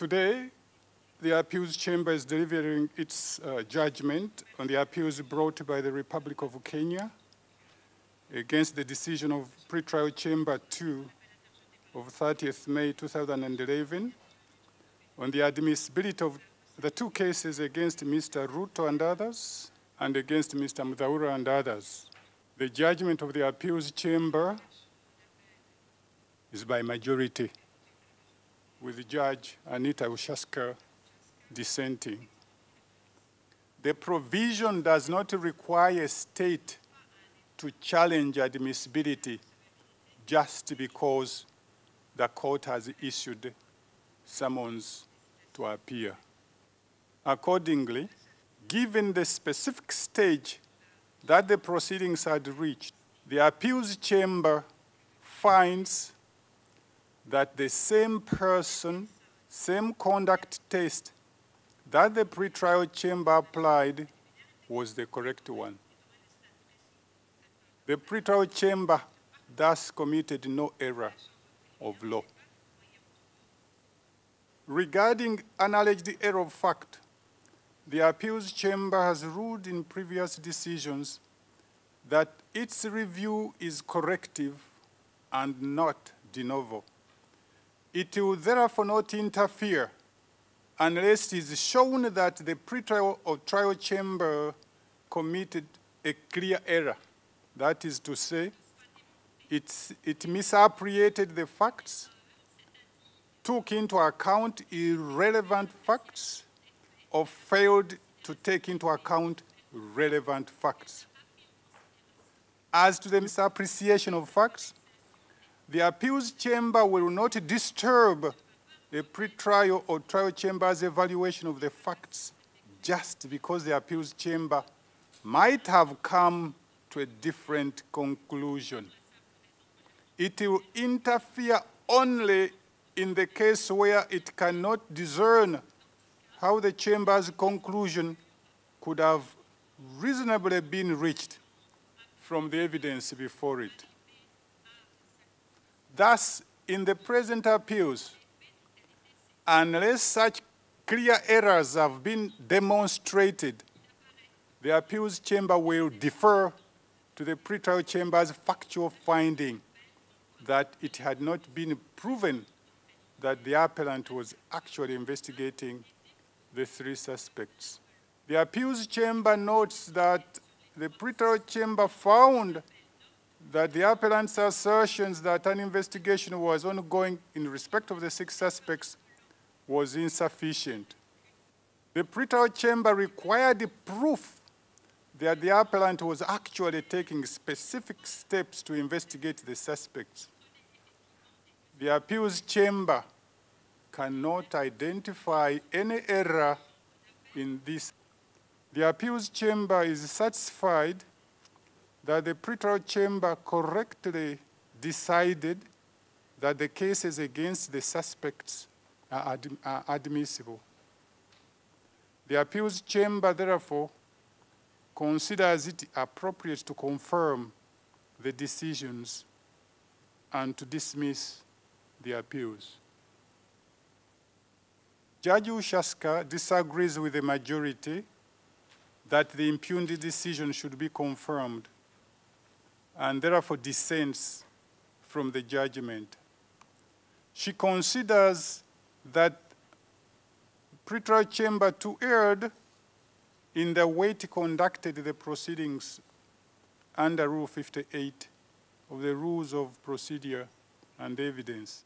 Today, the appeals chamber is delivering its uh, judgment on the appeals brought by the Republic of Kenya against the decision of pretrial chamber 2 of 30th May 2011 on the admissibility of the two cases against Mr. Ruto and others and against Mr. Muthaura and others. The judgment of the appeals chamber is by majority, with Judge Anita Ušacka dissenting. The provision does not require a state to challenge admissibility just because the court has issued summons to appear. Accordingly, given the specific stage that the proceedings had reached, the appeals chamber finds that the same person, same conduct test that the pretrial chamber applied was the correct one. The pretrial chamber thus committed no error of law. Regarding an alleged error of fact, the appeals chamber has ruled in previous decisions that its review is corrective and not de novo. It will therefore not interfere unless it is shown that the pretrial or trial chamber committed a clear error. That is to say, it's, it misappreciated the facts, took into account irrelevant facts, or failed to take into account relevant facts. As to the misappreciation of facts, the appeals chamber will not disturb the pretrial or trial chamber's evaluation of the facts just because the appeals chamber might have come to a different conclusion. It will interfere only in the case where it cannot discern how the chamber's conclusion could have reasonably been reached from the evidence before it. Thus, in the present appeals, unless such clear errors have been demonstrated, the appeals chamber will defer to the pretrial chamber's factual finding that it had not been proven that the appellant was actually investigating the three suspects. The appeals chamber notes that the pretrial chamber found that the appellant's assertions that an investigation was ongoing in respect of the six suspects was insufficient. The pretrial chamber required proof that the appellant was actually taking specific steps to investigate the suspects. The appeals chamber cannot identify any error in this. The appeals chamber is satisfied that the pretrial chamber correctly decided that the cases against the suspects are, ad are admissible. The appeals chamber, therefore, considers it appropriate to confirm the decisions and to dismiss the appeals. Judge Ušacka disagrees with the majority that the impugned decision should be confirmed and therefore dissents from the judgment. She considers that pretrial chamber 2 erred in the way it conducted the proceedings under Rule 58 of the Rules of Procedure and Evidence.